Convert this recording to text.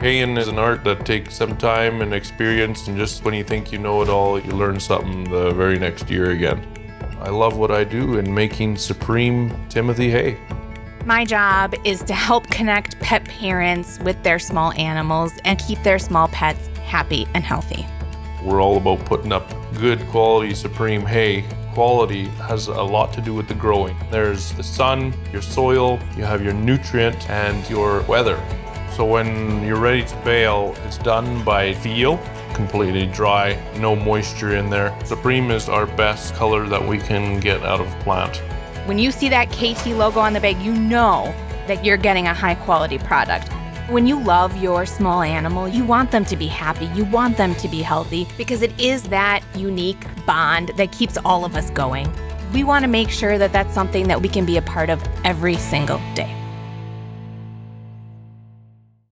Haying is an art that takes some time and experience, and just when you think you know it all, you learn something the very next year again. I love what I do in making Supreme Timothy hay. My job is to help connect pet parents with their small animals and keep their small pets happy and healthy. We're all about putting up good quality Supreme hay. Quality has a lot to do with the growing. There's the sun, your soil, you have your nutrient, and your weather. So when you're ready to bale, it's done by feel, completely dry, no moisture in there. Supreme is our best color that we can get out of plant. When you see that Kaytee logo on the bag, you know that you're getting a high quality product. When you love your small animal, you want them to be happy, you want them to be healthy because it is that unique bond that keeps all of us going. We want to make sure that that's something that we can be a part of every single day.